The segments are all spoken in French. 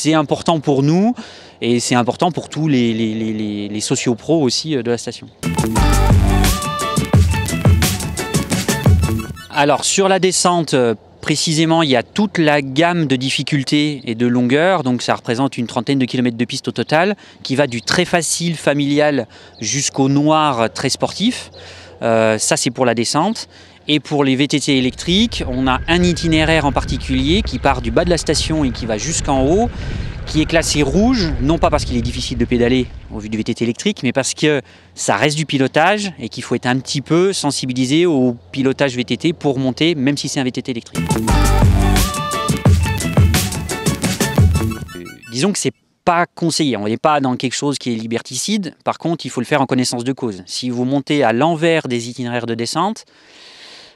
c'est important pour nous et c'est important pour tous les, les, les sociopros aussi de la station. Alors sur la descente, précisément, il y a toute la gamme de difficultés et de longueurs, donc ça représente une trentaine de kilomètres de piste au total, qui va du très facile familial jusqu'au noir très sportif. Euh, ça c'est pour la descente. Et pour les VTT électriques, on a un itinéraire en particulier qui part du bas de la station et qui va jusqu'en haut qui est classé rouge, non pas parce qu'il est difficile de pédaler au vu du VTT électrique, mais parce que ça reste du pilotage et qu'il faut être un petit peu sensibilisé au pilotage VTT pour monter, même si c'est un VTT électrique. Disons que c'est pas conseillé, on n'est pas dans quelque chose qui est liberticide, par contre il faut le faire en connaissance de cause. Si vous montez à l'envers des itinéraires de descente,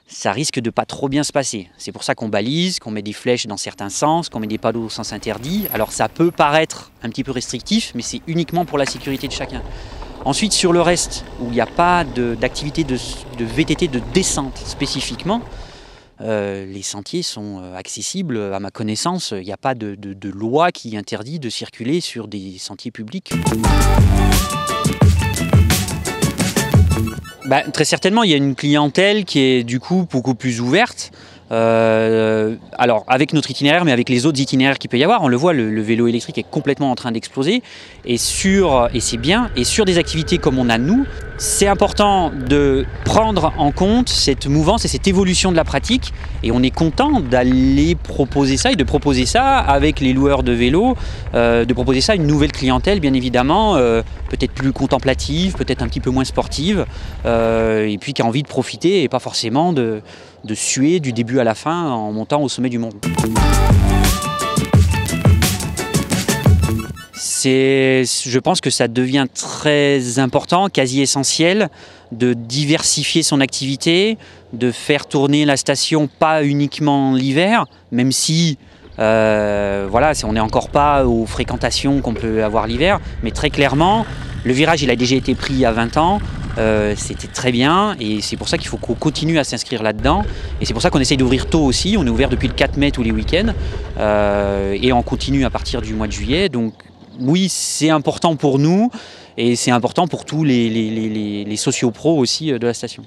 ça risque de pas trop bien se passer. C'est pour ça qu'on balise, qu'on met des flèches dans certains sens, qu'on met des panneaux au sens interdit. Alors ça peut paraître un petit peu restrictif, mais c'est uniquement pour la sécurité de chacun. Ensuite, sur le reste, où il n'y a pas d'activité de, VTT de descente spécifiquement, euh, les sentiers sont euh, accessibles à ma connaissance. Il n'y a pas de, loi qui interdit de circuler sur des sentiers publics. Bah, très certainement, il y a une clientèle qui est du coup beaucoup plus ouverte. Euh, alors avec notre itinéraire, mais avec les autres itinéraires qu'il peut y avoir, on le voit, le, vélo électrique est complètement en train d'exploser. Et sur, et c'est bien, et sur des activités comme on a nous, c'est important de prendre en compte cette mouvance et cette évolution de la pratique. Et on est content d'aller proposer ça et de proposer ça avec les loueurs de vélos, euh, de proposer ça à une nouvelle clientèle, bien évidemment, euh, peut-être plus contemplative, peut-être un petit peu moins sportive, et puis qui a envie de profiter et pas forcément de suer du début à la fin en montant au sommet du mont. je pense que ça devient très important, quasi essentiel, de diversifier son activité, de faire tourner la station pas uniquement l'hiver, même si euh, voilà, on n'est encore pas aux fréquentations qu'on peut avoir l'hiver, mais très clairement, le virage il a déjà été pris à 20 ans, euh, c'était très bien et c'est pour ça qu'il faut qu'on continue à s'inscrire là-dedans. Et c'est pour ça qu'on essaye d'ouvrir tôt aussi. On est ouvert depuis le 4 mai tous les week-ends euh, et on continue à partir du mois de juillet. Donc oui, c'est important pour nous et c'est important pour tous les, les, les, les sociopros aussi euh, de la station.